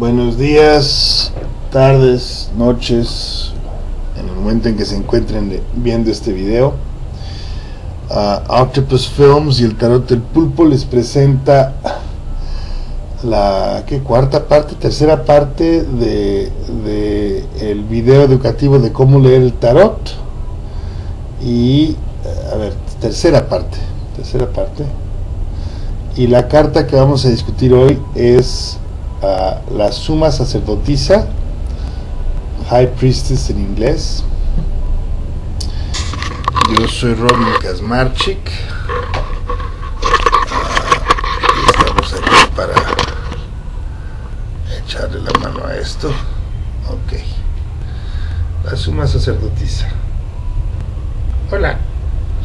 Buenos días, tardes, noches, en el momento en que se encuentren viendo este video. Uh, Octopus Films y el Tarot del Pulpo les presenta la ¿qué, cuarta parte, tercera parte de, de, el video educativo de cómo leer el tarot y a ver, tercera parte, tercera parte. Y la carta que vamos a discutir hoy es la suma sacerdotisa, High Priestess en inglés. Yo soy Robin Kasmarchik. Uh, estamos aquí para echarle la mano a esto. Ok. La suma sacerdotisa. Hola,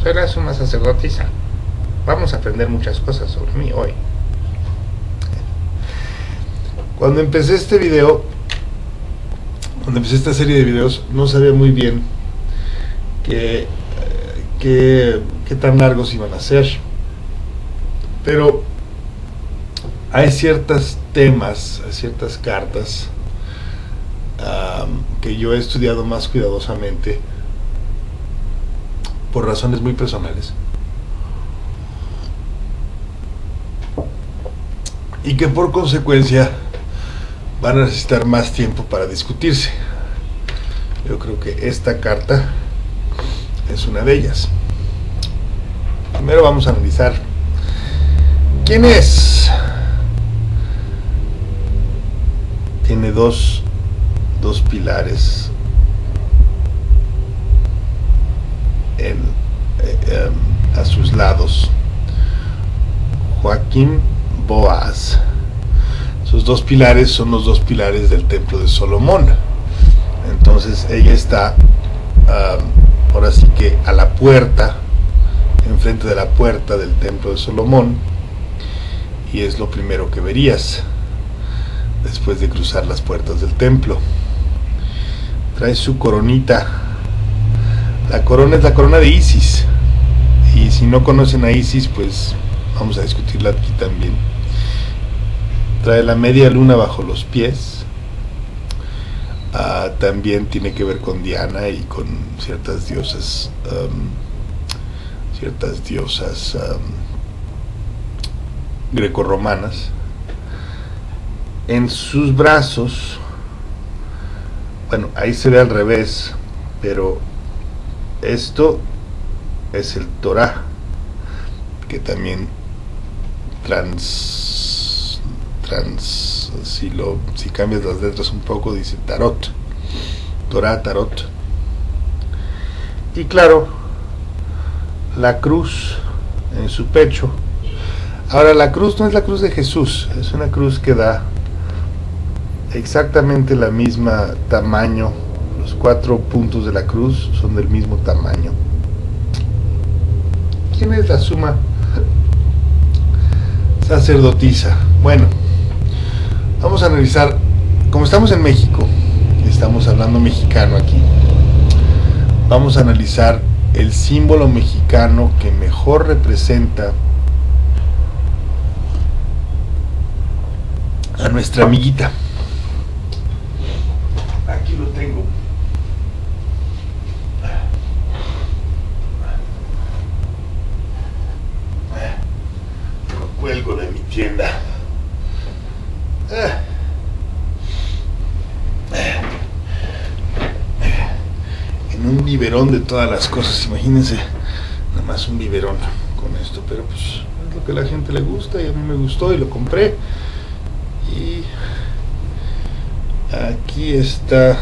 soy la suma sacerdotisa. Vamos a aprender muchas cosas sobre mí hoy. Cuando empecé este video, cuando empecé esta serie de videos, no sabía muy bien qué, qué, qué tan largos iban a ser. Pero hay ciertos temas, hay ciertas cartas que yo he estudiado más cuidadosamente por razones muy personales. Y que por consecuencia van a necesitar más tiempo para discutirse. Yo creo que esta carta es una de ellas. Primero vamos a analizar quién es. Tiene dos, dos pilares eh, um, a sus lados. Joaquín Boaz. Sus dos pilares son los dos pilares del templo de Solomón. Entonces ella está ahora sí que a la puerta, enfrente de la puerta del templo de Solomón, y es lo primero que verías después de cruzar las puertas del templo. Trae su coronita. La corona es la corona de Isis. Y si no conocen a Isis, pues vamos a discutirla aquí también. Trae la media luna bajo los pies. Uh, también tiene que ver con Diana y con ciertas diosas, um, ciertas diosas um, grecorromanas. En sus brazos, bueno, ahí se ve al revés, pero esto es el Torah, que también trans, trans si, lo, si cambias las letras un poco, dice Tarot. Torah, Tarot. Y claro, la cruz en su pecho. Ahora, la cruz no es la cruz de Jesús, es una cruz que da exactamente la misma tamaño. Los cuatro puntos de la cruz son del mismo tamaño. ¿Quién es la suma sacerdotisa? Bueno, vamos a analizar, como estamos en México, estamos hablando mexicano aquí, vamos a analizar el símbolo mexicano que mejor representa a nuestra amiguita. Aquí lo tengo. Lo cuelgo de mi tienda. En un biberón de todas las cosas, imagínense, nada más un biberón con esto, pero pues es lo que a la gente le gusta y a mí me gustó y lo compré. Y aquí está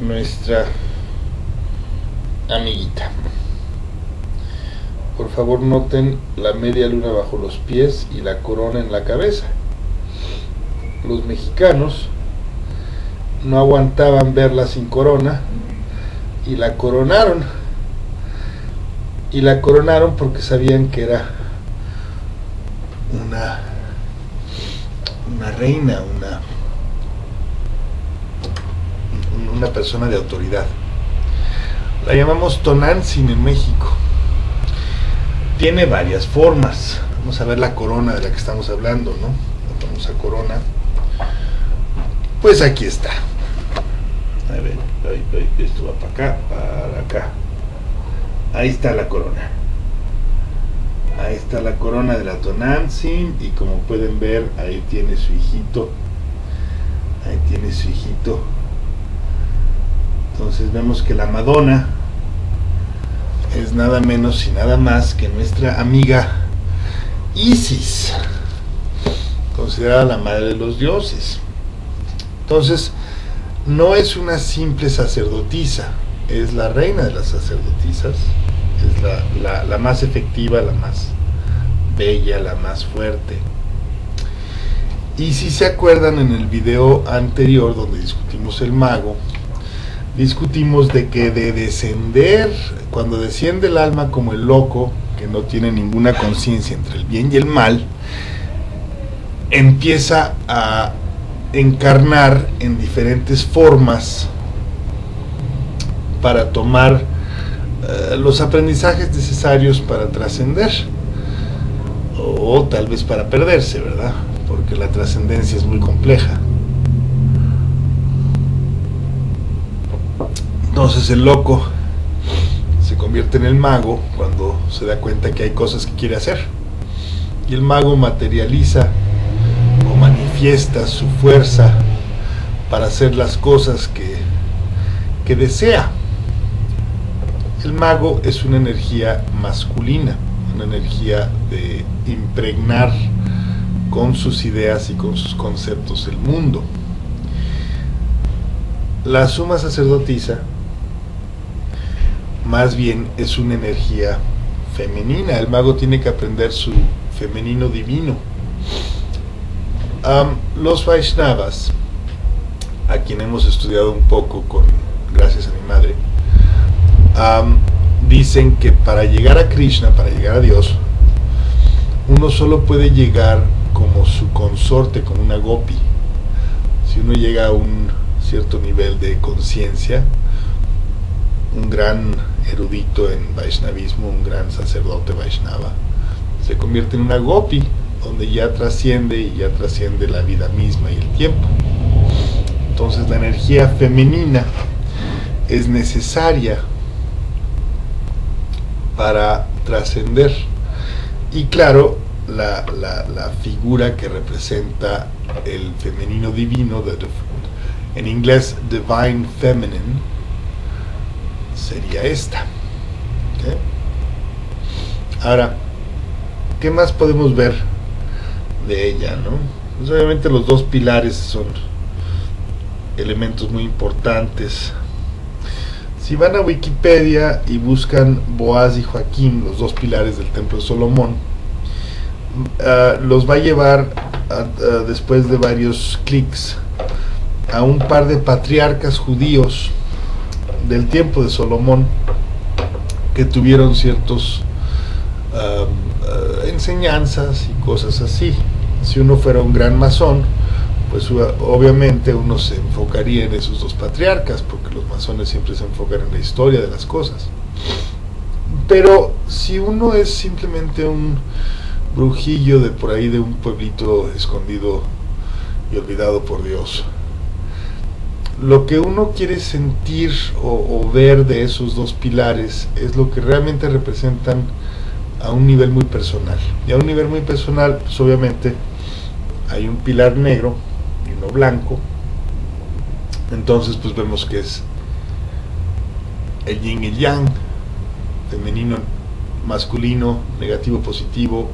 nuestra amiguita. Por favor noten la media luna bajo los pies y la corona en la cabeza. Los mexicanos no aguantaban verla sin corona y la coronaron. Y la coronaron porque sabían que era una una reina, una una persona de autoridad. La llamamos Tonantzin en México. Tiene varias formas. Vamos a ver la corona de la que estamos hablando, ¿no? La famosa corona. Pues aquí está. A ver, esto va para acá, para acá. Ahí está la corona. Ahí está la corona de la Tonantzin y como pueden ver, ahí tiene su hijito. Ahí tiene su hijito. Entonces vemos que la Madonna es nada menos y nada más que nuestra amiga Isis, considerada la madre de los dioses. Entonces, no es una simple sacerdotisa, es la reina de las sacerdotisas, es la, más efectiva, la más bella, la más fuerte. Y si se acuerdan en el video anterior donde discutimos el mago, discutimos de que de descender, cuando desciende el alma como el loco, que no tiene ninguna conciencia entre el bien y el mal, empieza a encarnar en diferentes formas para tomar eh, los aprendizajes necesarios para trascender o tal vez para perderse, ¿verdad? Porque la trascendencia es muy compleja. Entonces el loco se convierte en el mago cuando se da cuenta que hay cosas que quiere hacer. Y el mago materializa manifiesta su fuerza para hacer las cosas que, que desea. El mago es una energía masculina, una energía de impregnar con sus ideas y con sus conceptos el mundo. La suma sacerdotisa más bien es una energía femenina. El mago tiene que aprender su femenino divino. Los Vaishnavas, a quien hemos estudiado un poco con gracias a mi madre, dicen que para llegar a Krishna, para llegar a Dios, uno solo puede llegar como su consorte, como una gopi. Si uno llega a un cierto nivel de conciencia, un gran erudito en Vaishnavismo, un gran sacerdote Vaishnava, se convierte en una gopi, donde ya trasciende y ya trasciende la vida misma y el tiempo. Entonces la energía femenina es necesaria para trascender. Y claro, la, la, figura que representa el femenino divino, en inglés Divine Feminine, sería esta. Ahora, ¿qué más podemos ver de ella? ¿no? Pues obviamente los dos pilares son elementos muy importantes. Si van a Wikipedia y buscan Boaz y Joaquín, los dos pilares del Templo de Solomón, ah, los va a llevar después de varios clics a un par de patriarcas judíos del tiempo de Salomón que tuvieron ciertos ah, enseñanzas y cosas así. Si uno fuera un gran masón, pues obviamente uno se enfocaría en esos dos patriarcas, porque los masones siempre se enfocan en la historia de las cosas. Pero si uno es simplemente un brujillo de por ahí de un pueblito escondido y olvidado por Dios, lo que uno quiere sentir o, ver de esos dos pilares es lo que realmente representan a un nivel muy personal. Y a un nivel muy personal, pues obviamente hay un pilar negro y uno blanco. Entonces pues vemos que es el yin y el yang, femenino, masculino, negativo, positivo,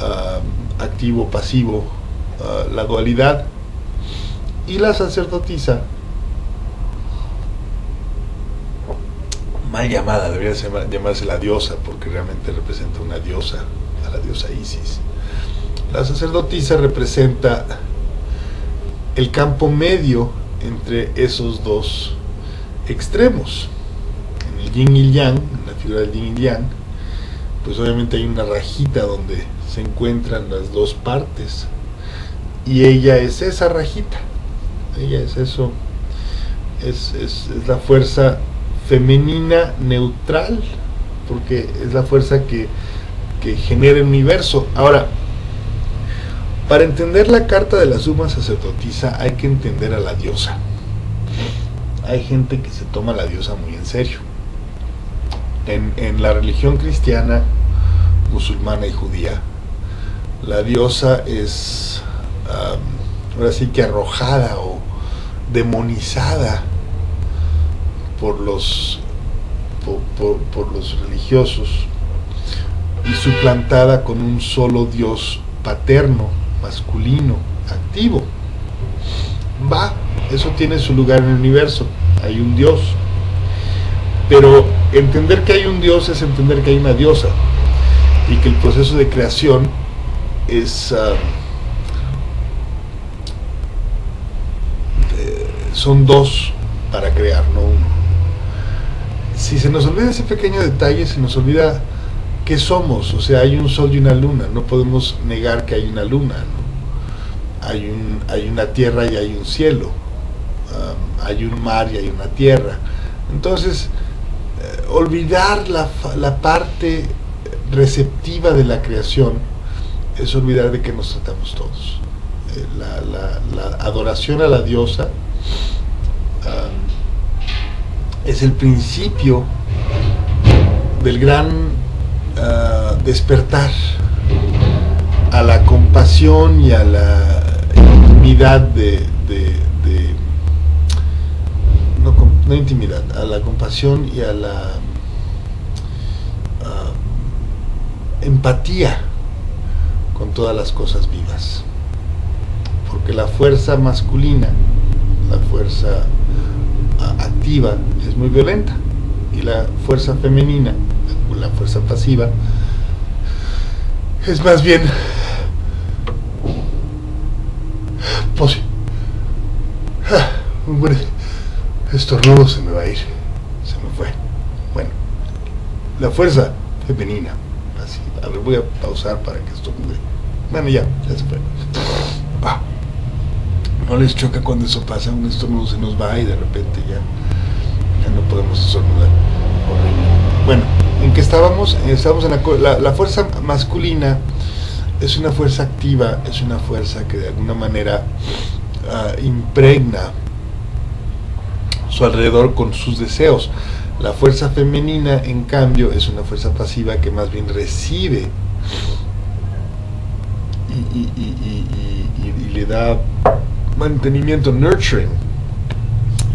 ah, activo, pasivo, ah, la dualidad. Y la sacerdotisa mal llamada, debería llamarse la diosa, porque realmente representa una diosa, a la diosa Isis. La sacerdotisa representa el campo medio entre esos dos extremos. En el yin y el yang, en la figura del yin y yang, pues obviamente hay una rajita donde se encuentran las dos partes. Y ella es esa rajita. Ella es eso. Es, es, es la fuerza femenina neutral, porque es la fuerza que, genera el universo. Ahora, Para entender la carta de la suma sacerdotisa hay que entender a la diosa. Hay gente que se toma la diosa muy en serio. En, en la religión cristiana, musulmana y judía, la diosa es ahora sí que arrojada o demonizada por los por, por, los religiosos y suplantada con un solo Dios paterno, masculino, activo. Va, eso tiene su lugar en el universo, hay un Dios. Pero entender que hay un Dios es entender que hay una diosa y que el proceso de creación es... Ah, son dos para crear, no uno. Si se nos olvida ese pequeño detalle, se nos olvida qué somos. O sea, hay un sol y una luna. No podemos negar que hay una luna. Hay, un, hay una tierra y hay un cielo. hay un mar y hay una tierra. Entonces, eh, olvidar la, la parte receptiva de la creación es olvidar de que nos tratamos todos. Eh, la, adoración a la diosa es el principio del gran ah, despertar a la compasión y a la intimidad de, no, no, intimidad, a la compasión y a la empatía con todas las cosas vivas. Porque la fuerza masculina, la fuerza activa, es muy violenta. Y la fuerza femenina, la fuerza pasiva, es más bien un buen estornudo se me va a ir. Se me fue. Bueno, la fuerza femenina a ver, voy a pausar para que esto Bueno, ya, ya se fue. Ah, no les choca cuando eso pasa, un estornudo se nos va y de repente ya, ya no podemos estornudar. Bueno, ¿en qué estábamos? Estábamos en la, la, fuerza masculina es una fuerza activa, es una fuerza que de alguna manera ah, impregna su alrededor con sus deseos. La fuerza femenina, en cambio, es una fuerza pasiva que más bien recibe y, le da mantenimiento, nurturing.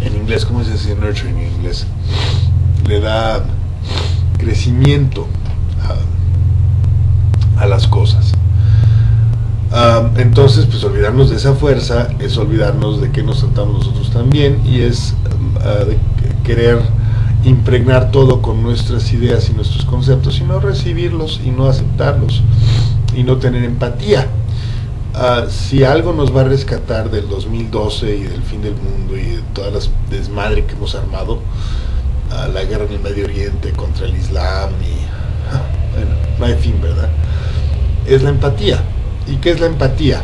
En inglés, ¿cómo se dice nurturing en inglés? Le da crecimiento a, las cosas. Ah, entonces, pues olvidarnos de esa fuerza es olvidarnos de que nos tratamos nosotros también y es ah, querer impregnar todo con nuestras ideas y nuestros conceptos, sino recibirlos y no aceptarlos y no tener empatía. Ah, si algo nos va a rescatar del 2012 y del fin del mundo y de todas las desmadre que hemos armado, a la guerra en el Medio Oriente contra el Islam y bueno, no hay fin, ¿verdad? Es la empatía. ¿Y qué es la empatía?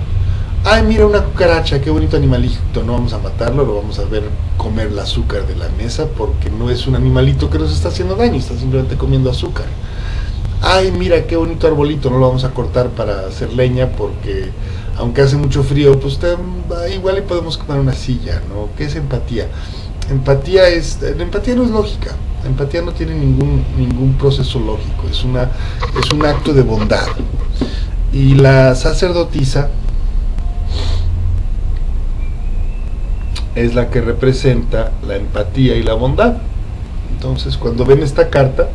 ay, mira una cucaracha, qué bonito animalito, no vamos a matarlo, lo vamos a ver comer el azúcar de la mesa porque no es un animalito que nos está haciendo daño, está simplemente comiendo azúcar. Ay, mira qué bonito arbolito, no lo vamos a cortar para hacer leña porque aunque hace mucho frío, pues igual le podemos comer una silla, ¿no? ¿Qué es empatía? Empatía es, la empatía no es lógica, la empatía no tiene ningún, ningún proceso lógico, es, una, es un acto de bondad. Y la sacerdotisa es la que representa la empatía y la bondad. Entonces, cuando ven esta carta,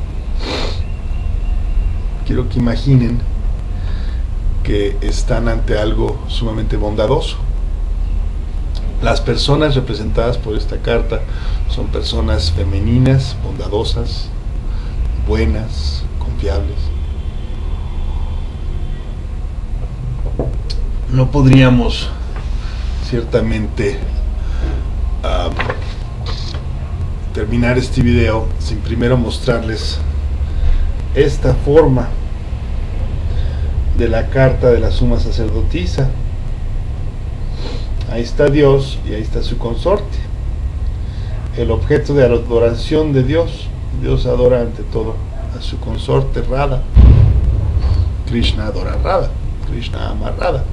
quiero que imaginen que están ante algo sumamente bondadoso. Las personas representadas por esta carta son personas femeninas, bondadosas, buenas, confiables. No podríamos ciertamente terminar este video sin primero mostrarles esta forma de la carta de la suma sacerdotisa. Ahí está Dios y ahí está su consorte. El objeto de adoración de Dios. Dios adora ante todo a su consorte Radha. Krishna adora Radha. Krishna ama Radha.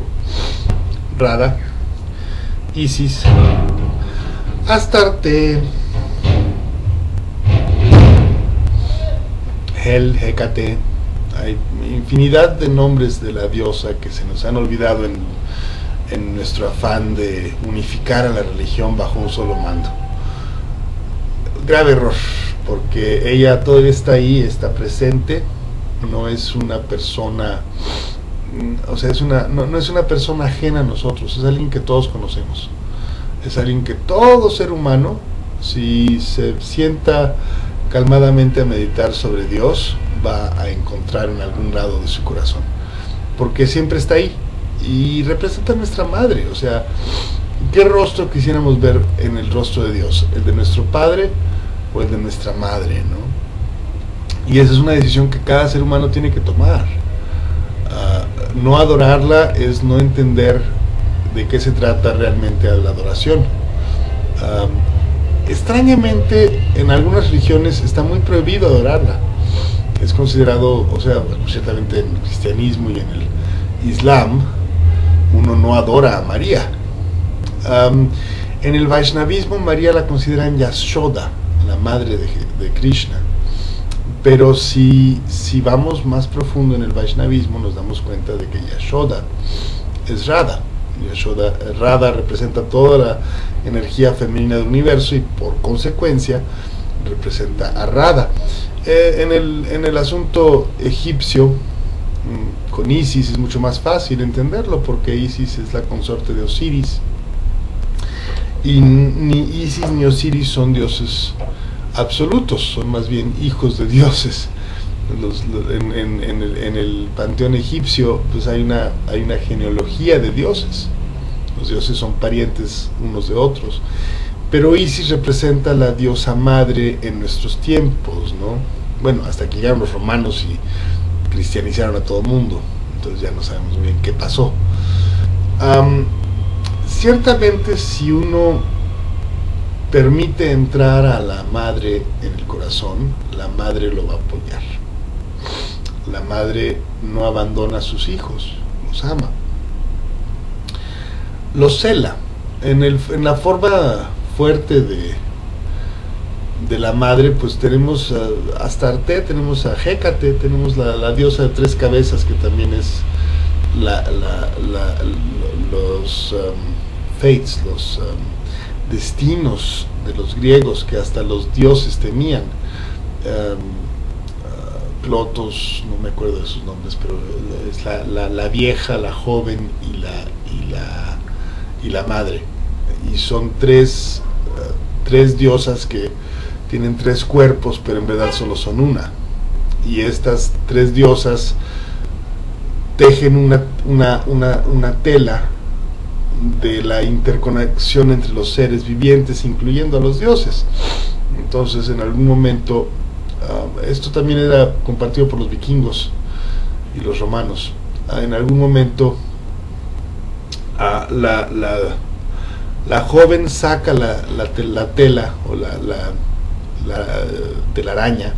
Rada, Isis, Astarte, Hel, Hecate, hay infinidad de nombres de la diosa que se nos han olvidado en, en nuestro afán de unificar a la religión bajo un solo mando. Grave error, porque ella todavía está ahí, está presente, no es una persona, o sea, es una, no, no es una persona ajena a nosotros, es alguien que todos conocemos, es alguien que todo ser humano, si se sienta calmadamente a meditar sobre Dios, va a encontrar en algún lado de su corazón, porque siempre está ahí y representa a nuestra madre, o sea, ¿qué rostro quisiéramos ver en el rostro de Dios? ¿El de nuestro Padre o el de nuestra madre? ¿no? Y esa es una decisión que cada ser humano tiene que tomar. Uh, no adorarla es no entender de qué se trata realmente la adoración. Extrañamente, en algunas religiones está muy prohibido adorarla. Es considerado, o sea, ciertamente en el cristianismo y en el islam, uno no adora a María. En el Vaishnavismo, María la consideran Yashoda, la madre de Krishna. Pero si, si vamos más profundo en el Vaishnavismo, nos damos cuenta de que Yashoda es Radha. Yashoda, Radha representa toda la energía femenina del universo y por consecuencia representa a Radha. Eh, en, el, en el asunto egipcio, con Isis es mucho más fácil entenderlo porque Isis es la consorte de Osiris y ni Isis ni Osiris son dioses absolutos, son más bien hijos de dioses. En, el, panteón egipcio pues hay una, hay una genealogía de dioses. Los dioses son parientes unos de otros. Pero Isis representa la diosa madre en nuestros tiempos, ¿no? Bueno, hasta que llegaron los romanos y cristianizaron a todo el mundo. Entonces ya no sabemos bien qué pasó. Ciertamente si uno permite entrar a la madre en el corazón, la madre lo va a apoyar. La madre no abandona a sus hijos, los ama. Los cela. En, el, en la forma fuerte de, de la madre, pues tenemos a Astarte, tenemos a Hécate, tenemos la, la, diosa de tres cabezas que también es la, la, los um, fates, los um, destinos de los griegos que hasta los dioses temían. Um, uh, Plotos, no me acuerdo de sus nombres, pero es la, vieja, la joven y la, y la, y la madre. Y son tres, uh, tres diosas que tienen tres cuerpos, pero en verdad solo son una. Y estas tres diosas tejen una, una, una, una tela de la interconexión entre los seres vivientes, incluyendo a los dioses. Entonces, en algún momento, uh, esto también era compartido por los vikingos y los romanos. Uh, en algún momento, uh, la, la, la, joven saca la, la, la tela o la, la, de la araña,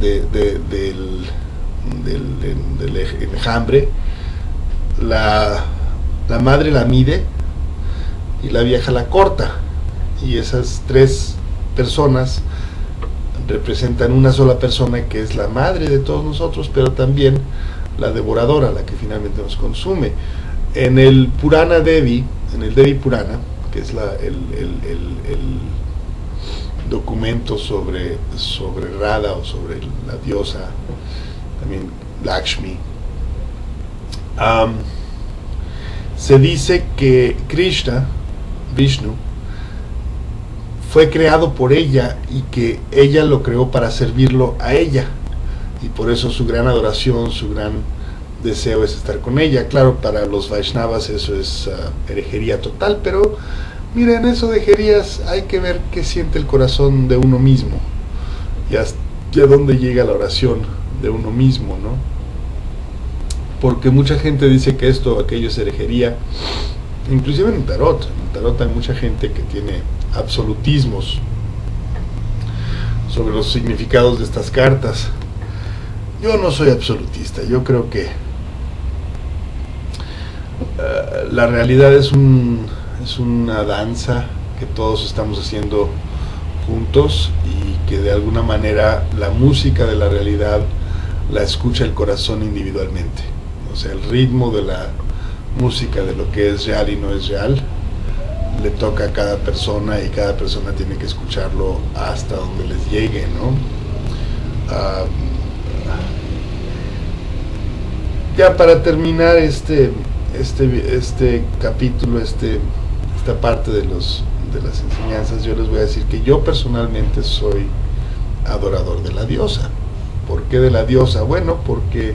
de, de, del, del, del, enjambre, la, la madre la mide y la vieja la corta. Y esas tres personas representan una sola persona que es la madre de todos nosotros, pero también la devoradora, la que finalmente nos consume. En el Purana Devi, en el Devi Purana, que es la, el, el, el documentos sobre, sobre Radha o sobre la diosa, también Lakshmi. Um, se dice que Krishna, Vishnu, fue creado por ella y que ella lo creó para servirlo a ella. Y por eso su gran adoración, su gran deseo es estar con ella. Claro, para los Vaishnavas eso es uh, herejería total, pero Miren, eso de Jerías hay que ver qué siente el corazón de uno mismo y hasta dónde llega la oración de uno mismo, ¿no? Porque mucha gente dice que esto o aquello es herejería, inclusive en el tarot. En el tarot hay mucha gente que tiene absolutismos sobre los significados de estas cartas. Yo no soy absolutista, yo creo que la realidad es, un, es una danza que todos estamos haciendo juntos y que de alguna manera la música de la realidad la escucha el corazón individualmente. O sea, el ritmo de la música de lo que es real y no es real le toca a cada persona y cada persona tiene que escucharlo hasta donde les llegue, ¿no? Ah, ya para terminar este, este, este capítulo, este, esta parte de, los, de las enseñanzas, yo les voy a decir que yo personalmente soy adorador de la diosa. ¿Por qué de la diosa? Bueno, porque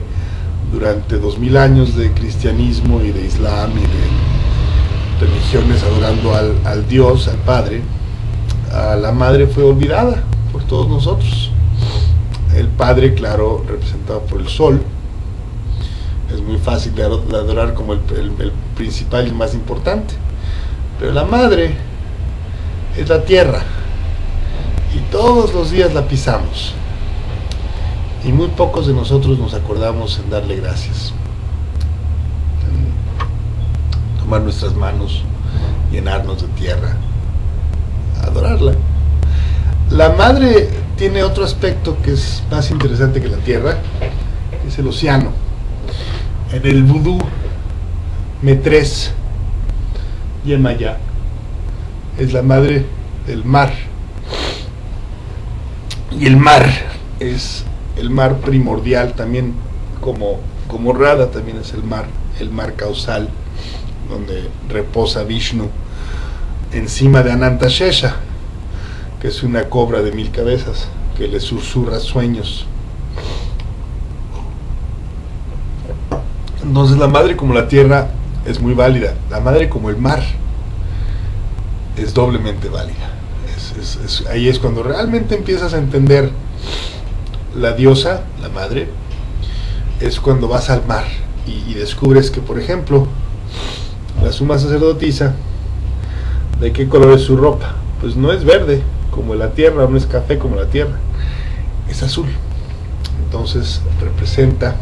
durante dos mil años de cristianismo y de islam y de religiones adorando al, al Dios, al Padre, a la Madre fue olvidada por todos nosotros. El Padre, claro, representado por el Sol, es muy fácil de adorar como el, el, principal y más importante. Pero la madre es la tierra y todos los días la pisamos. Y muy pocos de nosotros nos acordamos en darle gracias. En tomar nuestras manos, llenarnos de tierra, adorarla. La madre tiene otro aspecto que es más interesante que la tierra, que es el océano en el vudú Metres Yemaya es la madre del mar. Y el mar es el mar primordial también, como, como Rada también es el mar, el mar causal, donde reposa Vishnu, encima de Anantashesha, que es una cobra de mil cabezas, que le susurra sueños. Entonces la madre como la tierra es muy válida, la madre como el mar es doblemente válida. ahí es cuando realmente empiezas a entender la diosa, la madre, es cuando vas al mar y, descubres que, por ejemplo, la suma sacerdotisa, ¿de qué color es su ropa? Pues no es verde como la tierra, no es café como la tierra, es azul. Entonces representa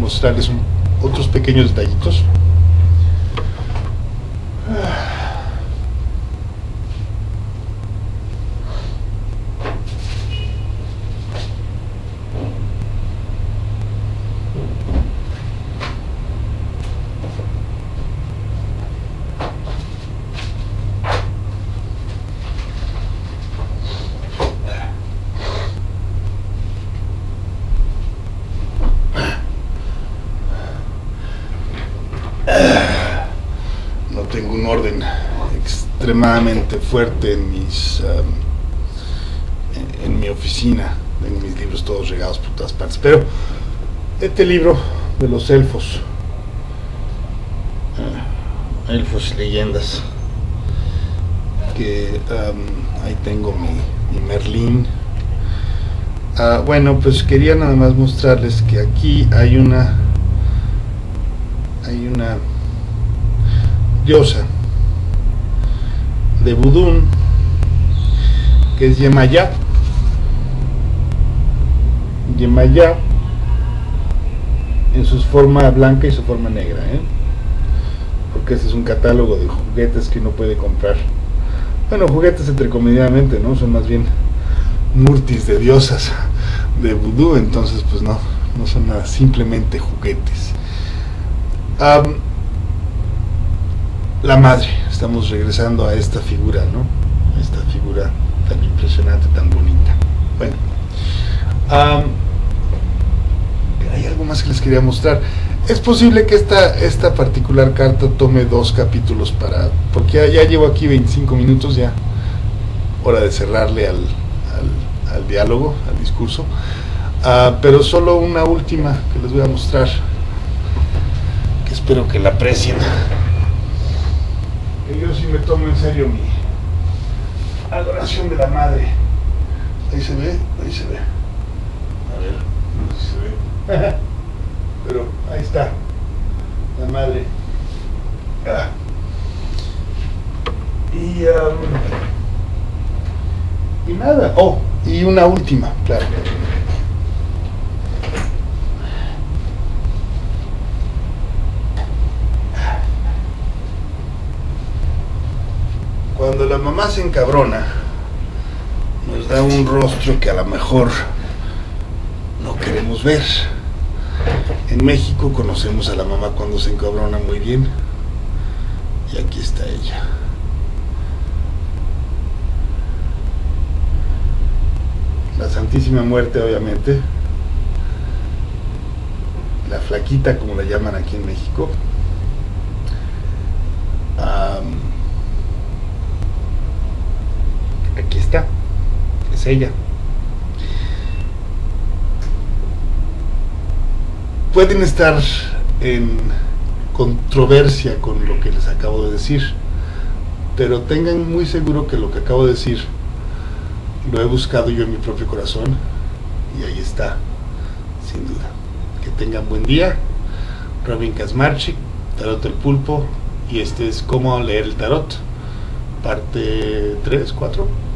mostrarles otros pequeños detallitos. Extremadamente fuerte en mis um, en, mi oficina, en mis libros todos regados por todas partes. Pero este libro de los elfos, uh, elfos y leyendas, que um, ahí tengo mi, Merlín. Uh, bueno, pues quería nada más mostrarles que aquí hay una hay una diosa de Budún, que es Yemayá. Yemayá en su forma blanca y su forma negra, ¿eh? porque este es un catálogo de juguetes que uno puede comprar. Bueno, juguetes entrecomedidamente, ¿no? Son más bien murtis de diosas de vudú, entonces pues no, no son nada, simplemente juguetes. La madre, estamos regresando a esta figura, ¿no? esta figura tan impresionante, tan bonita. Bueno, hay algo más que les quería mostrar. Es posible que esta, esta particular carta tome dos capítulos para, porque ya, llevo aquí 25 minutos, ya hora de cerrarle al, al, diálogo, al discurso. Ah, pero solo una última que les voy a mostrar, que espero que la aprecien que yo sí me tomo en serio mi adoración de la madre. Ahí se ve, ahí se ve. A ver, no sé si se ve. Pero ahí está, la madre. Ah. Y, y nada, oh, y una última, claro. Cuando la mamá se encabrona, nos da un rostro que a lo mejor no queremos ver. En México conocemos a la mamá cuando se encabrona muy bien. Y aquí está ella. La Santísima Muerte, obviamente. La flaquita, como la llaman aquí en México. aquí está. Es ella. Pueden estar en controversia con lo que les acabo de decir, pero tengan muy seguro que lo que acabo de decir lo he buscado yo en mi propio corazón y ahí está, sin duda. Que tengan buen día. Robin Kasmarchik, Tarot el Pulpo, y este es cómo leer el tarot, parte 3, 4.